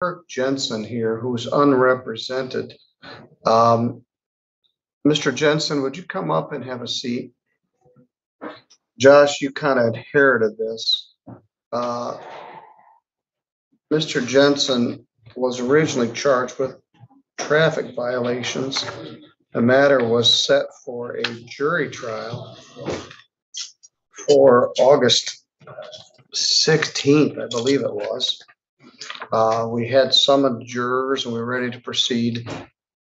Kirk Jensen here, who's unrepresented. Um, Mr. Jensen, would you come up and have a seat? Josh, you kind of inherited this. Uh, Mr. Jensen was originally charged with traffic violations. The matter was set for a jury trial for August sixteenth, I believe it was. Uh, we had summoned jurors and we were ready to proceed.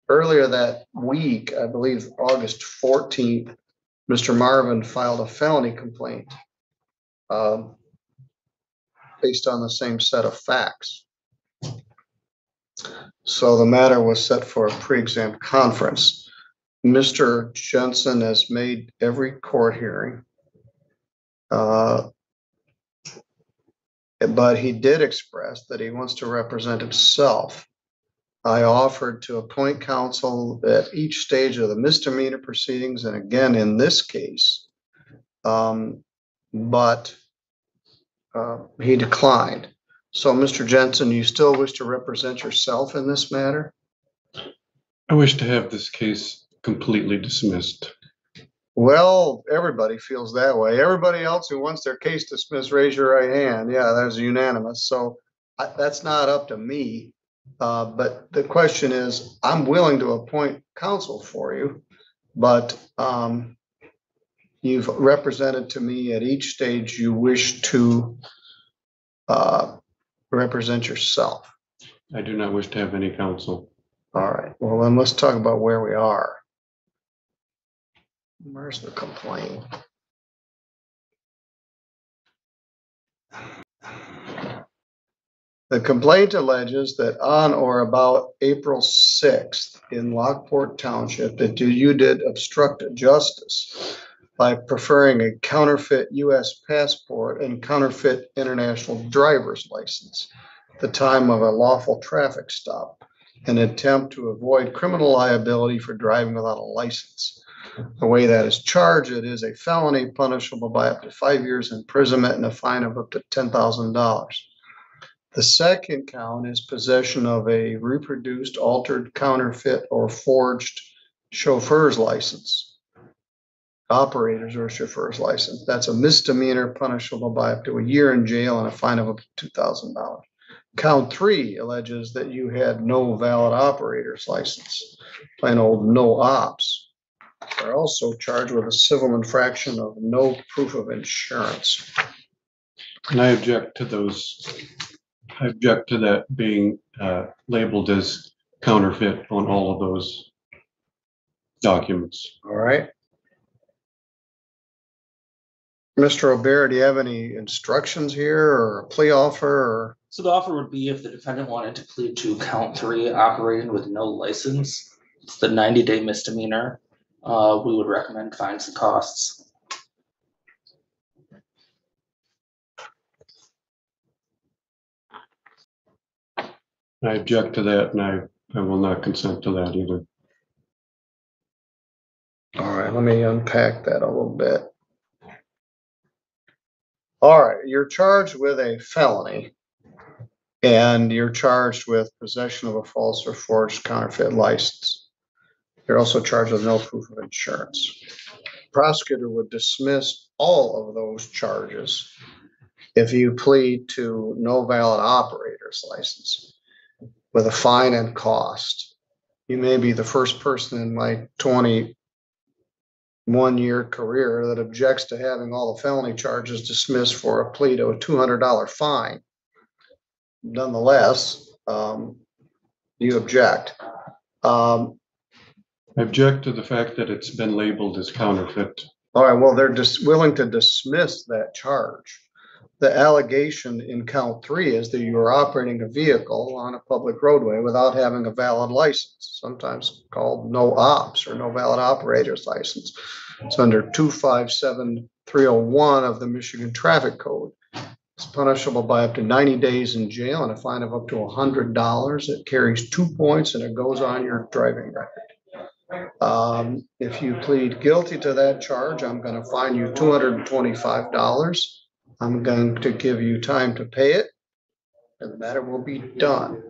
Earlier that week, I believe August fourteenth, Mr. Marvin filed a felony complaint. um, Based on the same set of facts. So the matter was set for a pre-exam conference. Mr. Jensen has made every court hearing. Uh, But he did express that he wants to represent himself. I offered to appoint counsel at each stage of the misdemeanor proceedings and again in this case. Um, but uh, he declined. So, Mr. Jensen, you still wish to represent yourself in this matter? I wish to have this case completely dismissed. Well, everybody feels that way. Everybody else who wants their case dismissed, raise your right hand. Yeah, that's unanimous. So I, that's not up to me. Uh, but the question is, I'm willing to appoint counsel for you, but, um, you've represented to me at each stage you wish to, uh, represent yourself. I do not wish to have any counsel. All right, well, then let's talk about where we are. Where's the complaint? The complaint alleges that on or about April sixth in Lockport Township, that you did obstruct justice by preferring a counterfeit US passport and counterfeit international driver's license at the time of a lawful traffic stop an attempt to avoid criminal liability for driving without a license. The way that is charged, it is a felony punishable by up to five years imprisonment and a fine of up to ten thousand dollars. The second count is possession of a reproduced, altered, counterfeit, or forged chauffeur's license. Operators or chauffeur's license. That's a misdemeanor punishable by up to a year in jail and a fine of up to two thousand dollars. Count three alleges that you had no valid operator's license, plain old no ops. Are also charged with a civil infraction of no proof of insurance. And I object to those, I object to that being uh, labeled as counterfeit on all of those documents. All right. Mr. O'Bear, do you have any instructions here or a plea offer or? So the offer would be if the defendant wanted to plead to count three operating with no license, it's the ninety day misdemeanor. Uh, we would recommend fines and costs. I object to that and I, I will not consent to that either. All right, let me unpack that a little bit. All right, you're charged with a felony. And you're charged with possession of a false or forged counterfeit license. You're also charged with no proof of insurance. Prosecutor would dismiss all of those charges if you plead to no valid operator's license with a fine and cost. You may be the first person in my twenty one-year career that objects to having all the felony charges dismissed for a plea to a two hundred dollar fine. Nonetheless, um, you object. Um, I object to the fact that it's been labeled as counterfeit. all right, well, they're just willing to dismiss that charge. The allegation in count three is that you are operating a vehicle on a public roadway without having a valid license, sometimes called no ops or no valid operator's license. It's under two five seven three oh one of the Michigan Traffic Code. It's punishable by up to ninety days in jail and a fine of up to hundred dollars. It carries two points and it goes on your driving record. Um, if you plead guilty to that charge, I'm gonna fine you two hundred and twenty-five dollars. I'm going to give you time to pay it. And the matter will be done.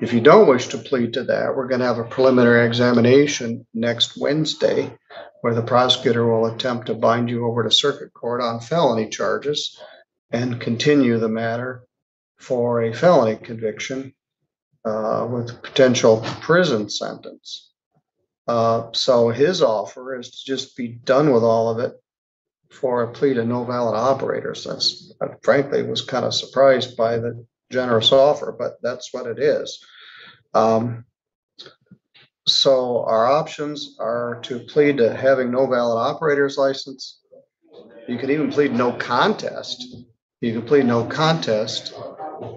If you don't wish to plead to that, we're gonna have a preliminary examination next Wednesday where the prosecutor will attempt to bind you over to circuit court on felony charges and continue the matter for a felony conviction uh, with potential prison sentence. Uh, so his offer is to just be done with all of it for a plea to no valid operators. That's I frankly was kind of surprised by the generous offer, but that's what it is. Um, so our options are to plead to having no valid operator's license. You could even plead no contest. You can plead no contest.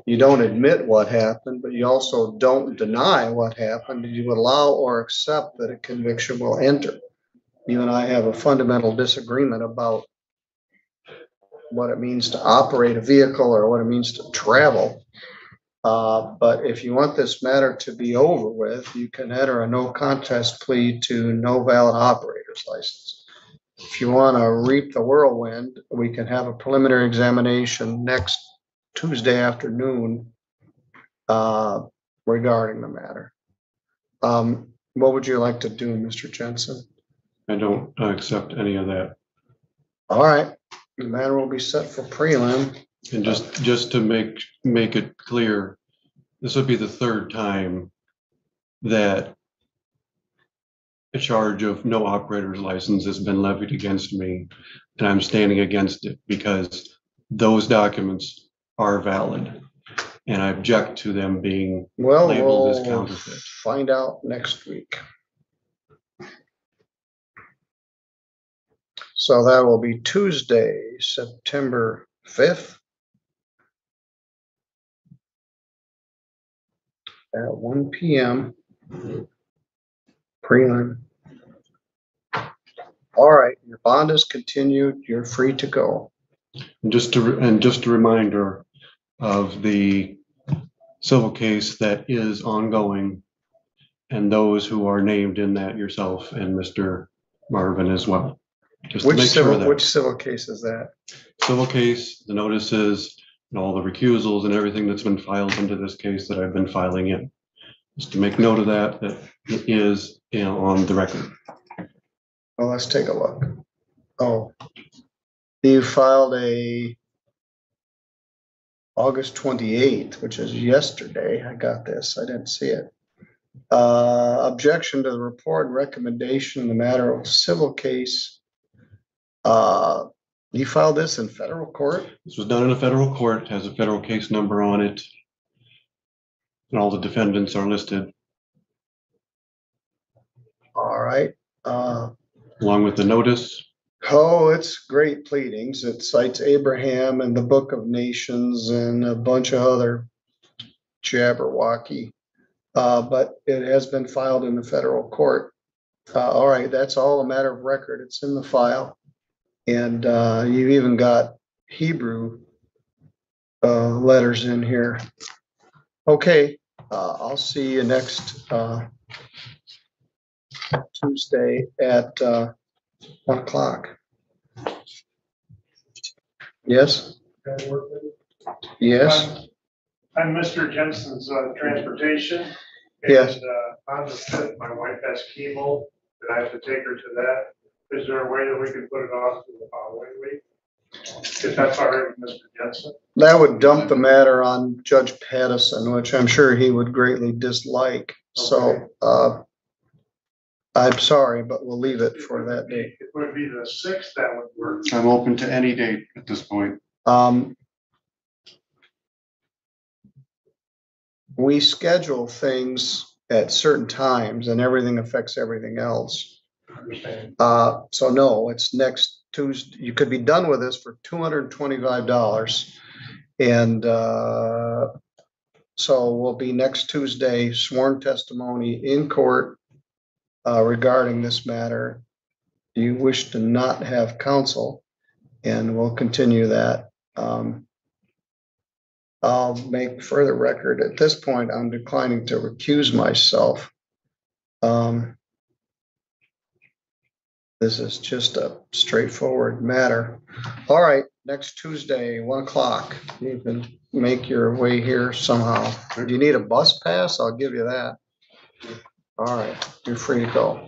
You don't admit what happened, but you also don't deny what happened. You allow or accept that a conviction will enter. You and I have a fundamental disagreement about what it means to operate a vehicle or what it means to travel. Uh, but if you want this matter to be over with, you can enter a no contest plea to no valid operator's license. If you want to reap the whirlwind, we can have a preliminary examination next Tuesday afternoon uh, regarding the matter. Um, what would you like to do, Mr. Jensen? I don't uh, accept any of that. All right, the matter will be set for prelim. And just, just to make, make it clear, this would be the third time that a charge of no operator's license has been levied against me, and I'm standing against it because those documents are valid. And I object to them being, Well, Labeled as we'll counterfeit. find out next week. So that will be Tuesday, September fifth. At one P M. Prelim. All right, your bond is continued. You're free to go. and just to, and just a reminder of the civil case that is ongoing and those who are named in that yourself and Mr. Marvin as well. Just to Which make sure civil, that which civil case is that? civil case, the notices, and all the recusals and everything that's been filed into this case that I've been filing in. Just to make note of that, that it is, you know, on the record. Well, let's take a look. Oh. You filed a August twenty-eighth, which is yesterday. I got this. I didn't see it. Uh, objection to the report and recommendation in the matter of civil case. Uh, you filed this in federal court? This was done in a federal court, has a federal case number on it. And all the defendants are listed All right. Uh, along with the notice. Oh, it's great pleadings. It cites Abraham and the Book of Nations and a bunch of other jabberwocky. Uh, but it has been filed in the federal court. Uh, all right, that's all a matter of record. It's in the file. And, uh, you've even got Hebrew, uh, letters in here. Okay, uh, I'll see you next, uh, Tuesday at, one o'clock. Yes, yes, I'm Mr. Jensen's uh, transportation. Yes. And uh, on the fifth, my wife has chemo, and I have to take her to that. Is there a way that we can put it off to the following week? If that's all right with Mr. Jensen? that would dump the matter on Judge Pattison, which I'm sure he would greatly dislike. So, uh, I'm sorry, but we'll leave it for that date. It would be the sixth, that would work. I'm open to any date at this point. Um, we schedule things at certain times and everything affects everything else. Understand? Uh, so no, it's next Tuesday. You could be done with this for two hundred and twenty-five dollars. And, uh, so we'll be next Tuesday sworn testimony in court uh, regarding this matter. You wish to not have counsel? And we'll continue that. Um, I'll make further record. At this point, I'm declining to recuse myself. Um, this is just a straightforward matter. All right, next Tuesday, one o'clock. You can make your way here somehow. Do you need a bus pass? I'll give you that. All right, you're free to go.